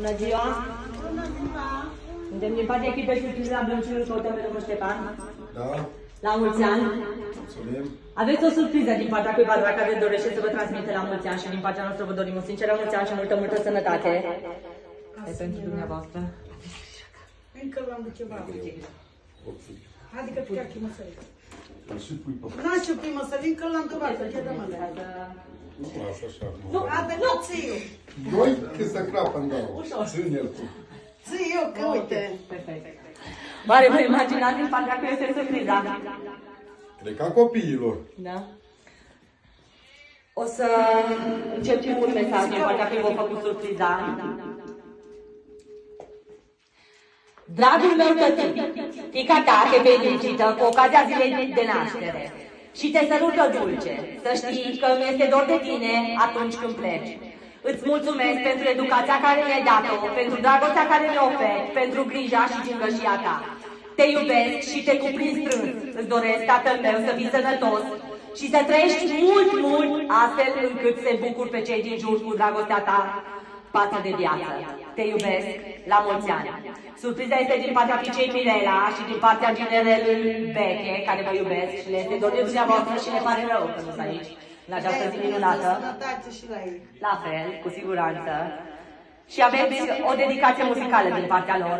Bună ziua! Suntem din partea echipei surprize la Blânciul căutăm pe domnul Ștefan. Da, La mulți ani! mulțumim. Aveți o surpriză din partea cuiva drag care dorește să vă transmite la mulți ani și din partea noastră vă dorim o sinceră mulți ani și multă, multă sănătate. E pentru dumneavoastră. Încă l-am de ceva. Adică pe chiar chimăsăric. Și pui pe N-a ce primă să vin că l-am dobat, să ce dăm Nu lasă așa. Nu, adă, nu ții eu. Noi că să crapă în două. Ușor. Ține-l tu. Ții eu, că uite. Perfect. Oare vă imaginați din partea că este surpriza? Cred ca copiilor. Da? O să încep cu un mesaj din partea că v-a făcut surpriza. Dragul meu tătic, fica ta te felicită cu ocazia zilei de naștere și te sărută dulce, să știi că mi este dor de tine atunci când pleci. Îți mulțumesc pentru educația care mi-ai dat-o, pentru dragostea care mi-o oferi, pentru grija și gingășia ta. Te iubesc și te cuprind strâns. Îți doresc, tatăl meu, să fii sănătos și să trăiești mult, mult, astfel încât să bucur pe cei din jur cu dragostea ta față de viață. Te iubesc, la mulți ani. Surpriza este din partea fiicei Mirela și din partea generalului Beche, care vă iubesc și le este dor de dumneavoastră și le pare rău că nu sunt aici, în această zi minunată. Sănătate și la ei. La fel, cu siguranță. Și aveți o dedicație muzicală din partea lor.